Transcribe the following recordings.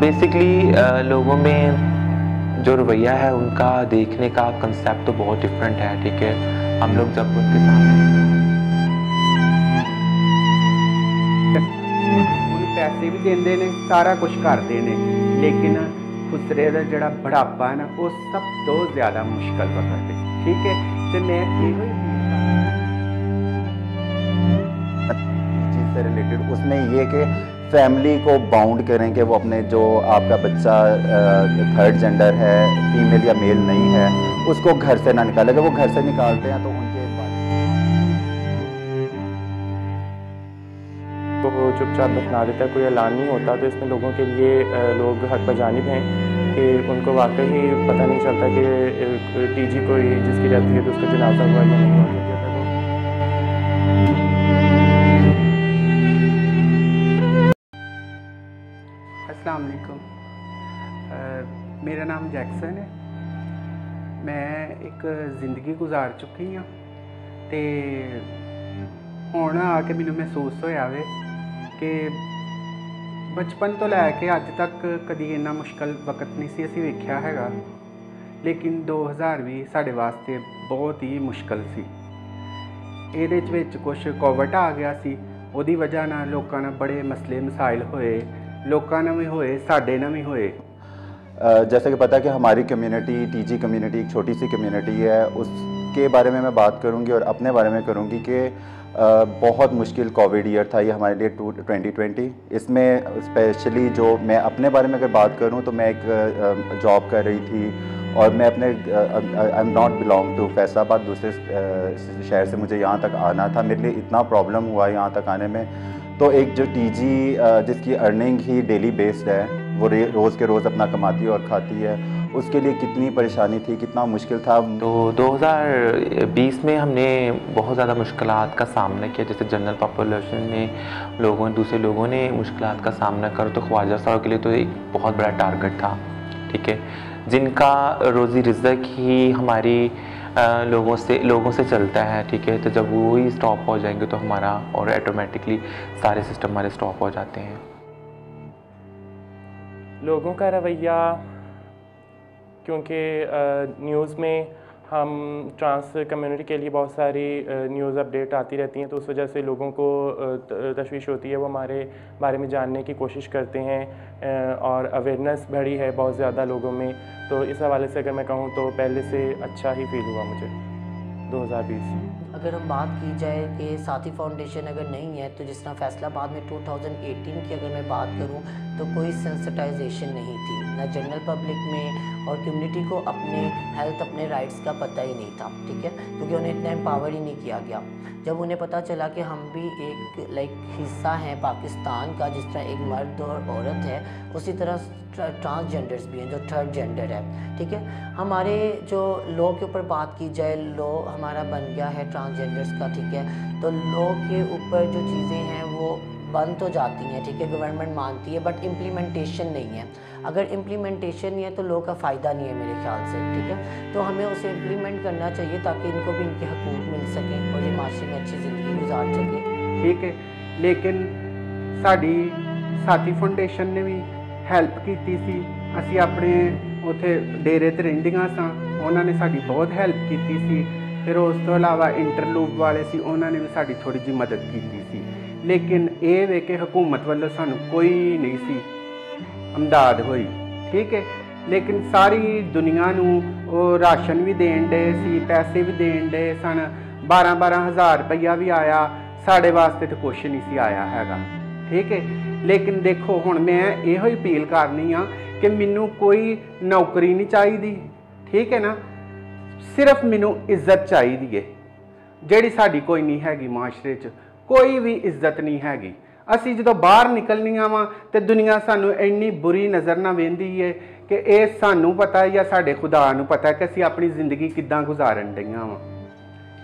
Basically uh, uh, लोगों में जो रवैया है उनका देखने का कंसेप्ट तो बहुत डिफरेंट है ठीक है हम लोग जब उनके सामने ਪੈਸੇ ਵੀ ਦਿੰਦੇ ਨੇ ਸਾਰਾ ਕੁਝ ਕਰਦੇ ਨੇ ਲੇਕਿਨ ਖੁਸਰੇ ਦਾ ਜਿਹੜਾ ਬੜਾਪਾ ਹੈ ਨਾ ਉਹ ਸਭ ਤੋਂ ਜ਼ਿਆਦਾ ਮੁਸ਼ਕਲ ਵਕਤ ਹੈ ਠੀਕ ਹੈ ਤੇ ਮੈਂ ਇਹੋ ਹੀ चीज़ से रिलेटेड उसमें ये कि फैमिली को बाउंड करें कि वो अपने जो आपका बच्चा थर्ड जेंडर है फीमेल या मेल नहीं है, उसको घर से ना निकाले। अगर वो घर से निकालते हैं तो उनके तो चुपचाप दफना देता कोई ऐलान नहीं होता। तो इसमें लोगों के लिए लोग हक बजानिब हैं कि उनको वाकई ही पता नहीं चलता कि टीजी कोई जिसकी रहती है तो उसका जनाजा हुआ या नहीं हुआ। अस्सलाम वालेकुम ਮੇਰਾ ਨਾਮ ਜੈਕਸਨ ਹੈ ਮੈਂ ਇੱਕ ਜ਼ਿੰਦਗੀ ਗੁਜ਼ਾਰ ਚੁੱਕੀ ਹਾਂ ਤੇ ਹੁਣ ਆ ਕੇ ਮੈਨੂੰ ਮਹਿਸੂਸ ਹੋਇਆ ਵੇ ਕਿ ਬਚਪਨ ਤੋਂ ਲੈ ਕੇ ਅੱਜ ਤੱਕ ਕਦੀ ਇੰਨਾ ਮੁਸ਼ਕਲ ਵਕਤ ਨਹੀਂ ਸੀ ਅਸੀਂ ਵੇਖਿਆ ਹੈਗਾ ਲੇਕਿਨ 2020 ਸਾਡੇ ਵਾਸਤੇ ਬਹੁਤ ਹੀ ਮੁਸ਼ਕਲ ਸੀ ਇਹਦੇ ਵਿੱਚ ਕੁਝ ਕੋਵਿਡ ਆ ਗਿਆ ਸੀ ਉਹਦੀ ਵਜ੍ਹਾ ਨਾਲ ਲੋਕਾਂ ਨਾਲ ਬੜੇ ਮਸਲੇ ਮਸਾਇਲ ਹੋਏ लोगों भी होए, साढ़े ने भी होए। जैसा कि पता है कि हमारी कम्युनिटी टीजी कम्युनिटी एक छोटी सी कम्युनिटी है, उसके बारे में मैं बात करूँगी और अपने बारे में करूँगी कि बहुत मुश्किल कोविड ईयर था ये हमारे लिए टू ट्वेंटी ट्वेंटी इसमें स्पेशली जो मैं अपने बारे में अगर बात करूँ तो मैं एक जॉब कर रही थी और मैं अपने I am not belong to Faisalabad दूसरे शहर से मुझे यहाँ तक आना था। मेरे लिए इतना प्रॉब्लम हुआ यहाँ तक आने में तो एक जो टीजी जिसकी अर्निंग ही डेली बेस्ड है, वो रोज़ के रोज़ अपना कमाती है और खाती है, उसके लिए कितनी परेशानी थी, कितना मुश्किल था? तो 2020 में हमने बहुत ज़्यादा मुश्किल का सामना किया, जैसे जनरल पॉपुलेशन ने लोगों ने दूसरे लोगों ने मुश्किल का सामना करो तो ख्वाजा साहब के लिए तो एक बहुत बड़ा टारगेट था, ठीक है? जिनका रोज़ी रिजक ही हमारी लोगों से लोगों से चलता है, ठीक है? तो जब वो ही स्टॉप हो जाएँगे तो हमारा और ऑटोमेटिकली सारे सिस्टम हमारे स्टॉप हो जाते हैं। लोगों का रवैया, क्योंकि न्यूज़ में हम ट्रांस कम्युनिटी के लिए बहुत सारी न्यूज़ अपडेट आती रहती हैं तो उस वजह से लोगों को तशवीश होती है, वो हमारे बारे में जानने की कोशिश करते हैं और अवेयरनेस बढ़ी है बहुत ज़्यादा लोगों में। तो इस हवाले से अगर मैं कहूँ तो पहले से अच्छा ही फील हुआ मुझे 2020 अगर हम बात की जाए कि साथी फाउंडेशन अगर नहीं है तो जिस तरह फैसलाबाद में 2018 की अगर मैं बात करूँ तो कोई सेंसिटाइजेशन नहीं थी। ना जनरल पब्लिक में और कम्युनिटी को अपने हेल्थ अपने राइट्स का पता ही नहीं था, ठीक है? क्योंकि उन्हें इतना एम्पावर ही नहीं किया गया। जब उन्हें पता चला कि हम भी एक लाइक हिस्सा हैं पाकिस्तान का, जिस तरह एक मर्द और औरत है, उसी तरह ट्रांसजेंडर्स भी हैं, जो थर्ड जेंडर है, ठीक है? हमारे जो लॉ के ऊपर बात की जाए लॉ हमारा बन गया है ट्रांसजेंडर्स का, ठीक है? तो लॉ के ऊपर जो चीज़ें हैं, वो बन तो जाती हैं ठीक है गवर्नमेंट मानती है बट इम्प्लीमेंटेशन नहीं है अगर इम्प्लीमेंटेशन नहीं है तो लोग का फ़ायदा नहीं है मेरे ख्याल से ठीक है तो हमें उसे इम्प्लीमेंट करना चाहिए ताकि इनको भी इनके हकूक मिल सकें और ये माशरे में अच्छी ज़िंदगी गुजार सकें ठीक है लेकिन साड़ी साथी फाउंडेशन ने भी ਹੈਲਪ ਕੀਤੀ ਸੀ ਅਸੀਂ ਆਪਣੇ ਉਥੇ ਡੇਰੇ ਤੇ ਰਹਿੰਦੀਆਂ ਸਾਂ ਉਹਨਾਂ ਨੇ ਸਾਡੀ ਬਹੁਤ ਹੈਲਪ ਕੀਤੀ ਸੀ ਫਿਰ ਉਸ ਤੋਂ ਇਲਾਵਾ ਇੰਟਰਲੂਪ ਵਾਲੇ ਸੀ ਉਹਨਾਂ ਨੇ ਵੀ ਸਾਡੀ ਥੋੜੀ ਜਿਹੀ ਮਦਦ ਕੀਤੀ ਸੀ ਲੇਕਿਨ ਇਹ ਵੇ ਕਿ ਹਕੂਮਤ ਵੱਲੋਂ ਸਾਨੂੰ ਕੋਈ ਨਹੀਂ ਸੀ ਅਮਦਾਦ ਹੋਈ, ਠੀਕ ਹੈ? ਲੇਕਿਨ ਸਾਰੀ ਦੁਨੀਆ ਨੂੰ ਉਹ ਰਾਸ਼ਨ ਵੀ ਦੇਣ ਦੇ ਸੀ, ਪੈਸੇ ਵੀ ਦੇਣ ਦੇ ਸਨ। 12 12000 ਰੁਪਈਆ ਵੀ ਆਇਆ, ਸਾਡੇ ਵਾਸਤੇ ਤਾਂ ਕੁਝ ਨਹੀਂ ਸੀ ਆਇਆ ਹੈਗਾ, ਠੀਕ ਹੈ? ਲੇਕਿਨ ਦੇਖੋ, ਹੁਣ ਮੈਂ ਇਹੋ ਹੀ ਅਪੀਲ ਕਰਨੀ ਆ ਕਿ ਮੈਨੂੰ ਕੋਈ ਨੌਕਰੀ ਨਹੀਂ ਚਾਹੀਦੀ, ਠੀਕ ਹੈ ਨਾ? ਸਿਰਫ ਮੈਨੂੰ ਇੱਜ਼ਤ ਚਾਹੀਦੀ ਏ ਜਿਹੜੀ ਸਾਡੀ ਕੋਈ ਨਹੀਂ ਹੈਗੀ ਮਾਸ਼ਰੇ 'ਚ। ਕੋਈ ਵੀ ਇੱਜ਼ਤ ਨਹੀਂ ਹੈਗੀ। ਅਸੀਂ ਜਦੋਂ ਬਾਹਰ ਨਿਕਲਨੀਆਂ ਵਾਂ ਤੇ ਦੁਨੀਆ ਸਾਨੂੰ ਇੰਨੀ ਬੁਰੀ ਨਜ਼ਰ ਨਾ ਵੇਂਦੀ ਏ ਕਿ ਇਹ ਸਾਨੂੰ ਪਤਾ ਜਾਂ ਸਾਡੇ ਖੁਦਾ ਨੂੰ ਪਤਾ ਕਿ ਅਸੀਂ ਆਪਣੀ ਜ਼ਿੰਦਗੀ ਕਿੱਦਾਂ ਗੁਜ਼ਾਰਨ ਡਈਆਂ ਵਾਂ।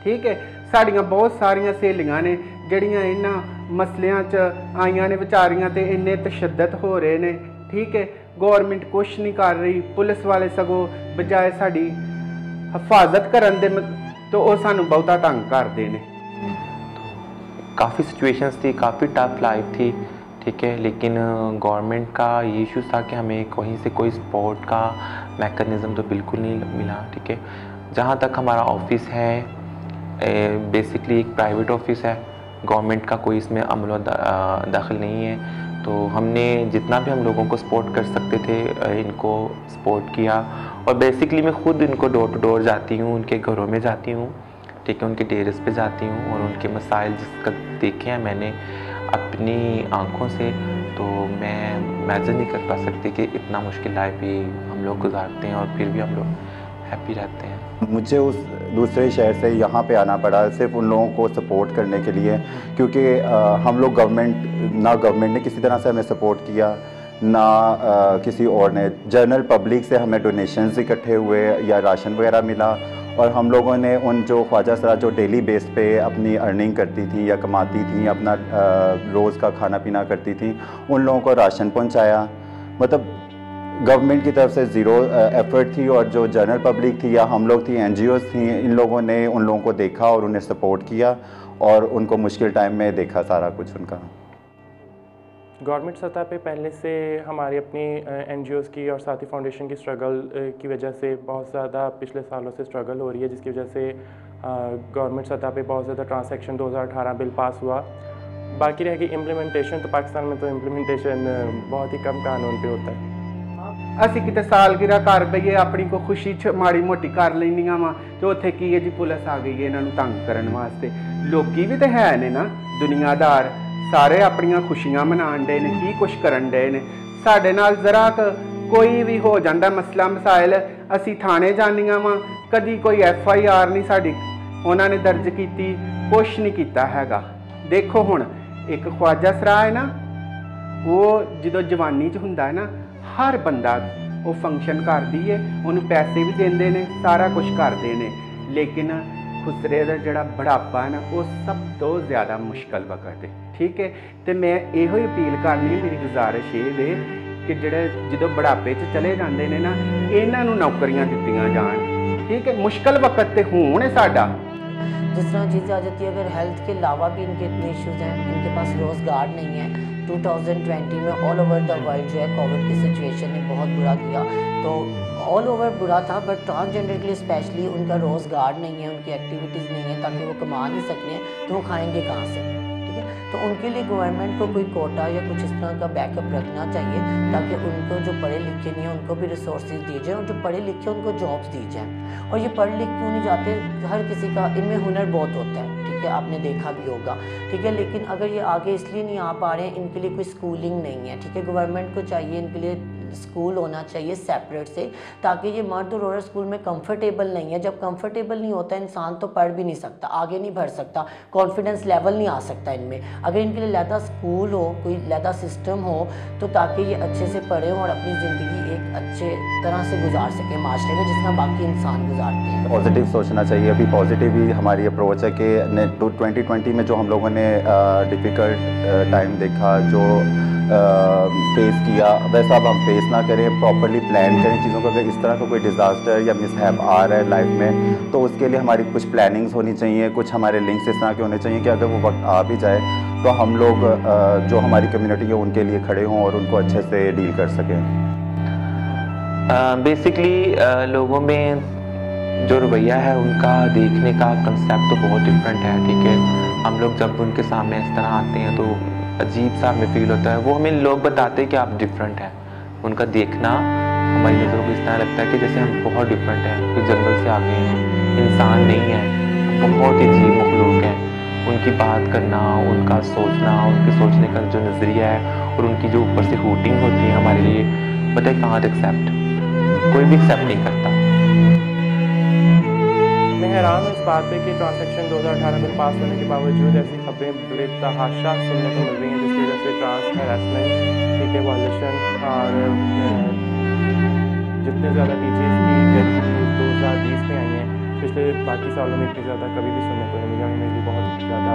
ਠੀਕ ਹੈ ਸਾਡੀਆਂ ਬਹੁਤ ਸਾਰੀਆਂ ਸਹੇਲੀਆਂ ਨੇ ਜਿਹੜੀਆਂ ਇਹਨਾਂ ਮਸਲਿਆਂ 'ਚ ਆਈਆਂ ਨੇ ਵਿਚਾਰੀਆਂ ਤੇ ਇੰਨੇ ਤਸ਼ੱਦਦ ਹੋ ਰਹੇ ਨੇ। ਠੀਕ ਹੈ ਗਵਰਨਮੈਂਟ ਕੁਝ ਨਹੀਂ ਕਰ ਰਹੀ। ਪੁਲਿਸ ਵਾਲੇ ਸਗੋ ਬਜਾਏ ਸਾਡੀ ਹਫਾਜ਼ਤ ਕਰਨ ਦੇ ਤੋਂ ਉਹ ਸਾਨੂੰ ਬਹੁਤਾ ਤੰਗ ਕਰਦੇ ਨੇ। काफ़ी सिचुएशंस थी, काफ़ी टफ लाइफ थी, ठीक है? लेकिन गवर्नमेंट का ये इशू था कि हमें कहीं से कोई सपोर्ट का मैकेनिज़्म तो बिल्कुल नहीं मिला, ठीक है? जहाँ तक हमारा ऑफ़िस है बेसिकली एक प्राइवेट ऑफ़िस है गवर्नमेंट का कोई इसमें अमल दाखिल नहीं है। तो हमने जितना भी हम लोगों को सपोर्ट कर सकते थे इनको सपोर्ट किया। और बेसिकली मैं ख़ुद इनको डोर टू डोर जाती हूँ, उनके घरों में जाती हूँ। ठीक है उनके टेरेस पे जाती हूँ और उनके मसाइल जिसका देखे हैं मैंने अपनी आँखों से तो मैं इमेजिन नहीं कर पा सकती कि इतना मुश्किल लाइफ भी हम लोग गुजारते हैं और फिर भी हम लोग हैप्पी रहते हैं। मुझे उस दूसरे शहर से यहाँ पे आना पड़ा सिर्फ़ उन लोगों को सपोर्ट करने के लिए क्योंकि हम लोग गवर्नमेंट ना गवर्नमेंट ने किसी तरह से हमें सपोर्ट किया ना आ, किसी और ने। जनरल पब्लिक से हमें डोनेशंस इकट्ठे हुए या राशन वगैरह मिला और हम लोगों ने उन जो ख्वाजा सरा, जो डेली बेस पे अपनी अर्निंग करती थी या कमाती थी, अपना रोज़ का खाना पीना करती थी, उन लोगों को राशन पहुँचाया। मतलब गवर्नमेंट की तरफ़ से ज़ीरो एफर्ट थी और जो जनरल पब्लिक थी या हम लोग थी एन थी, इन लोगों ने उन लोगों को देखा और उन्हें सपोर्ट किया और उनको मुश्किल टाइम में देखा सारा कुछ उनका। गवर्नमेंट सतह पे पहले से हमारी अपनी एन की और साथी फाउंडेशन की स्ट्रगल की वजह से बहुत ज़्यादा पिछले सालों से स्ट्रगल हो रही है जिसकी वजह से गवर्नमेंट सतह पे बहुत ज़्यादा ट्रांसैक्शन 2018 बिल पास हुआ बाकी रह गई इम्प्लीमेंटेशन तो पाकिस्तान में तो इम्प्लीमेंटेशन बहुत ही कम कानून पे होता है ਅਸੀਂ ਕਿਤੇ ਸਾਲਗਿਰਾ ਕਰ ਬਈਏ ਆਪਣੀ ਕੋ ਖੁਸ਼ੀ ਚ ਮਾੜੀ ਮੋਟੀ ਕਰ ਲੈਂਦੀਆਂ ਵਾ ਤੇ ਉੱਥੇ ਕੀ ਹੈ ਜੀ ਪੁਲਿਸ ਆ ਗਈ ਹੈ ਇਹਨਾਂ ਨੂੰ ਤੰਗ ਕਰਨ ਵਾਸਤੇ ਲੋਕੀ ਵੀ ਤੇ ਹੈ ਨੇ ਨਾ ਦੁਨੀਆਦਾਰ ਸਾਰੇ ਆਪਣੀਆਂ ਖੁਸ਼ੀਆਂ ਮਨਾਣ ਦੇ ਨੇ, ਕੀ ਕੁਛ ਕਰਨ ਦੇ ਨੇ। ਸਾਡੇ ਨਾਲ ਜ਼ਰਾ ਕੋਈ ਵੀ ਹੋ ਜਾਂਦਾ ਮਸਲਾ, ਮਸਾਇਲ, ਅਸੀਂ ਥਾਣੇ ਜਾਂਦੀਆਂ ਵਾਂ, ਕਦੀ ਕੋਈ ਐਫ ਆਈ ਆਰ ਨਹੀਂ ਸਾਡੀ, ਉਹਨਾਂ ਨੇ ਦਰਜ ਕੀਤੀ, ਕੁਛ ਨਹੀਂ ਕੀਤਾ ਹੈਗਾ। ਦੇਖੋ ਹੁਣ, ਇੱਕ ਖਵਾਜਾ ਸਰਾ ਹੈ ਨਾ, ਉਹ ਜਦੋਂ ਜਵਾਨੀ 'ਚ ਹੁੰਦਾ ਹੈ ਨਾ, ਹਰ ਬੰਦਾ ਉਹ ਫੰਕਸ਼ਨ ਕਰਦੀ ਏ, ਉਹਨੂੰ ਪੈਸੇ ਵੀ ਦਿੰਦੇ ਨੇ, ਸਾਰਾ ਕੁਝ ਕਰਦੇ ਨੇ। ਲੇਕਿਨ ਖੁਸਰੇ ਦਾ ਜਿਹੜਾ ਬੜਾਪਾ ਹੈ ਨਾ ਉਹ ਸਭ ਤੋਂ ਜ਼ਿਆਦਾ ਮੁਸ਼ਕਲ ਵਕਤ ਹੈ ਠੀਕ ਹੈ ਤੇ ਮੈਂ ਇਹੋ ਹੀ ਅਪੀਲ ਕਰਨੀ ਮੇਰੀ ਗੁਜ਼ਾਰਿਸ਼ ਇਹ ਵੇ ਕਿ ਜਿਹੜੇ ਜਦੋਂ ਬੜਾਪੇ 'ਚ ਚਲੇ ਜਾਂਦੇ ਨੇ ਨਾ ਇਹਨਾਂ ਨੂੰ ਨੌਕਰੀਆਂ ਦਿੱਤੀਆਂ ਜਾਣ ठीक है मुश्किल वक्त पे होने साडा जिस तरह चीज़ें आ जाती है अगर हेल्थ के अलावा भी इनके इतने इश्यूज हैं इनके पास रोज़गार नहीं है 2020 में ऑल ओवर द वर्ल्ड जो है कोविड की सिचुएशन ने बहुत बुरा किया तो ऑल ओवर बुरा था बट ट्रांसजेंडर के लिए स्पेशली उनका रोज़गार नहीं है, उनकी एक्टिविटीज़ नहीं है, ताकि वो कमा नहीं सकें तो वो खाएँगे कहाँ से? ठीक है? तो उनके लिए गवर्नमेंट को कोई कोटा या कुछ इस तरह का बैकअप रखना चाहिए, ताकि उनको जो पढ़े लिखे नहीं हैं, उनको भी रिसोर्स दिए जाए, और जो पढ़े लिखे उनको जॉब्स दी जाएँ। और ये पढ़ लिख क्यों नहीं जाते? हर किसी का, इनमें हुनर बहुत होता है। है आपने देखा भी होगा, ठीक है? लेकिन अगर ये आगे इसलिए नहीं आ पा रहे हैं, इनके लिए कोई स्कूलिंग नहीं है, ठीक है? गवर्नमेंट को चाहिए, इनके लिए स्कूल होना चाहिए सेपरेट से, ताकि ये मर्द और औरत स्कूल में कंफर्टेबल नहीं है। जब कंफर्टेबल नहीं होता, इंसान तो पढ़ भी नहीं सकता, आगे नहीं बढ़ सकता कॉन्फिडेंस लेवल नहीं आ सकता इनमें। अगर इनके लिए लहदा स्कूल हो, कोई लहदा सिस्टम हो तो ताकि ये अच्छे से पढ़ें और अपनी ज़िंदगी एक अच्छे तरह से गुजार सकें माशरे में जिस बाकी इंसान गुजारते हैं। पॉजिटिव सोचना चाहिए, अभी पॉजिटिव ही हमारी अप्रोच है कि ट्वेंटी ट्वेंटी में जो हम लोगों ने डिफ़िकल्ट टाइम देखा जो फेस किया वैसा अब हम फेस ना करें प्रॉपरली प्लान करें चीज़ों को। अगर इस तरह का कोई डिज़ास्टर या मिसहैप आ रहा है लाइफ में तो उसके लिए हमारी कुछ प्लानिंग्स होनी चाहिए कुछ हमारे लिंक्स इस तरह के होने चाहिए कि अगर वो वक्त आ भी जाए तो हम लोग जो हमारी कम्युनिटी है उनके लिए खड़े हों और उनको अच्छे से डील कर सकें। बेसिकली uh, uh, लोगों में जो रवैया है, उनका देखने का कंसेप्ट तो बहुत डिफरेंट है, ठीक है? हम लोग जब उनके सामने इस तरह आते हैं तो अजीब सा हमें फील होता है। वो हमें लोग बताते हैं कि आप डिफरेंट हैं। उनका देखना हमारी नज़रों को इस तरह लगता है कि जैसे हम बहुत डिफरेंट हैं कोई जंगल से आ गए हैं। इंसान नहीं है बहुत ही अजीब मखलूक हैं। उनकी बात करना, उनका सोचना, उनके सोचने का जो नज़रिया है और उनकी जो ऊपर से होटिंग होती है हमारे लिए बट आई कहाँ एक्सेप्ट कोई भी एक्सेप्ट नहीं करता। हैरान हूँ इस बात पे कि ट्रांसैक्शन 2018 बिल पास होने के बावजूद ऐसी खबरें बड़े तहाशा सुनने को मिल रही हैं, जिसकी वजह से ट्रांस हेरासमेंट ठीक वायलेशन और जितने ज़्यादा टीचर्स की दो हज़ार बीस में आई हैं, पिछले बाकी सालों में इतनी ज़्यादा कभी भी सुनने को नहीं मिला मेरे लिए बहुत ज़्यादा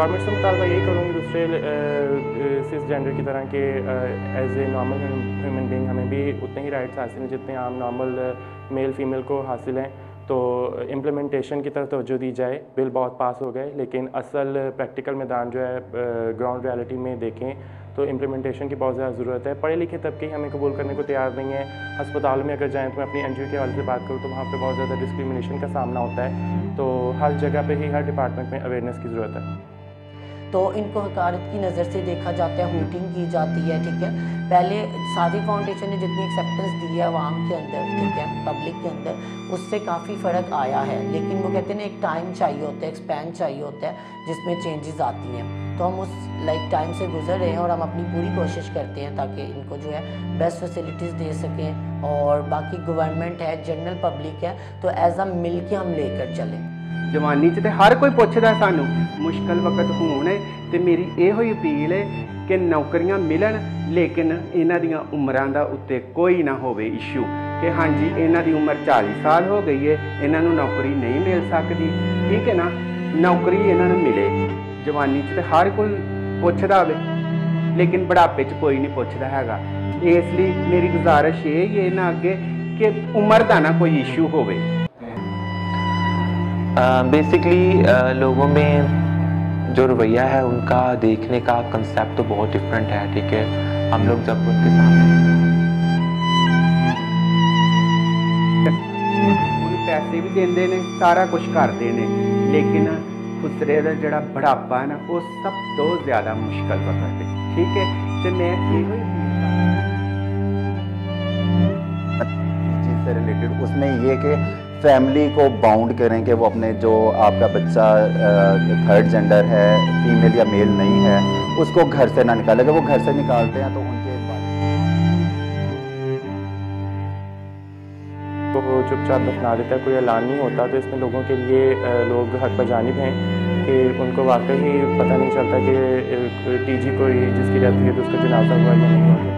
गवर्नमेंट से मुतालबा यही करूँगी दूसरे सिस जेंडर की तरह के as a normal human being हमें भी उतने ही राइट्स हासिल हैं जितने आम नॉर्मल मेल फीमेल को हासिल हैं। तो इम्प्लीमेंटेशन की तरफ़ तवज्जो दी जाए। बिल बहुत पास हो गए, लेकिन असल प्रैक्टिकल मैदान जो है ग्राउंड रियलिटी में देखें तो इम्प्लीमेंटेशन की बहुत ज़्यादा ज़रूरत है। पढ़े लिखे तबके हमें कबूल करने को तैयार नहीं है। अस्पताल में अगर जाएँ तो मैं अपनी एन के हवाले से बात करूँ तो वहाँ पर बहुत ज़्यादा डिस्क्रिमिनेशन का सामना होता है। तो हर जगह पर ही, हर डिपार्टमेंट में अवेयरनेस की ज़रूरत है। तो इनको हकारत की नज़र से देखा जाता है, हुटिंग की जाती है, ठीक है? पहले सादी फाउंडेशन ने जितनी एक्सेप्टेंस दी है आवाम के अंदर, ठीक है पब्लिक के अंदर, उससे काफ़ी फ़र्क आया है। लेकिन वो कहते हैं ना, एक टाइम चाहिए होता है एक्सपैंड चाहिए होता है, जिसमें चेंजेस आती हैं। तो हम उस लाइक टाइम से गुजर रहे हैं और हम अपनी पूरी कोशिश करते हैं ताकि इनको जो है बेस्ट फैसिलिटीज़ दे सकें और बाकी गवर्नमेंट है जनरल पब्लिक है तो एज अ मिल के हम लेकर चलें। ਜਵਾਨੀ 'ਚ ਤੇ ਹਰ ਕੋਈ ਪੁੱਛਦਾ ਸਾਨੂੰ, ਮੁਸ਼ਕਲ ਵਕਤ ਹੋਣ ਤੇ ਮੇਰੀ ਇਹੋ ਹੀ ਅਪੀਲ ਹੈ ਕਿ ਨੌਕਰੀਆਂ ਮਿਲਣ, ਲੇਕਿਨ ਇਹਨਾਂ ਦੀਆਂ ਉਮਰਾਂ ਦਾ ਉੱਤੇ ਕੋਈ ਨਾ ਹੋਵੇ ਇਸ਼ੂ ਕਿ ਹਾਂਜੀ, ਇਹਨਾਂ ਦੀ ਉਮਰ 40 ਸਾਲ ਹੋ ਗਈ ਹੈ, ਇਹਨਾਂ ਨੂੰ ਨੌਕਰੀ ਨਹੀਂ ਮਿਲ ਸਕਦੀ। ਠੀਕ ਹੈ ਨਾ? ਨੌਕਰੀ ਇਹਨਾਂ ਨੂੰ ਮਿਲੇ। ਜਵਾਨੀ 'ਚ ਤੇ ਹਰ ਕੋਈ ਪੁੱਛਦਾ ਹੋਵੇ, ਲੇਕਿਨ ਬੁਢਾਪੇ 'ਚ ਕੋਈ ਨਹੀਂ ਪੁੱਛਦਾ ਹੈਗਾ। ਇਸ ਲਈ ਮੇਰੀ ਗੁਜ਼ਾਰਿਸ਼ ਇਹ ਹੀ ਹੈ ਇਹਨਾਂ ਅੱਗੇ ਕਿ ਉਮਰ ਦਾ ਨਾ ਕੋਈ ਇਸ਼ੂ ਹੋਵੇ। बेसिकली uh, uh, लोगों में जो रवैया है उनका देखने का कंसेप्ट तो बहुत डिफरेंट है ठीक है? हम लोग जब उनके सामने पैसे भी देंगे ने सारा कुछ करते हैं लेकिन खुसरे का जड़ा बुढ़ापा है ना वो सब तो ज़्यादा मुश्किल वक्त है ठीक है? तो मैं चीज़ से रिलेटेड उसमें ये कि फैमिली को बाउंड करें कि वो अपने जो आपका बच्चा थर्ड जेंडर है फीमेल या मेल नहीं है, उसको घर से ना निकाले। अगर वो घर से निकालते हैं तो उनके तो चुपचाप दफना देता है, कोई ऐलान नहीं होता। तो इसमें लोगों के लिए लोग हक बजानिब हैं कि उनको वाकई ही पता नहीं चलता कि टीजी कोई जिसकी रहती है तो उसका जनाजा हुआ या नहीं हुआ।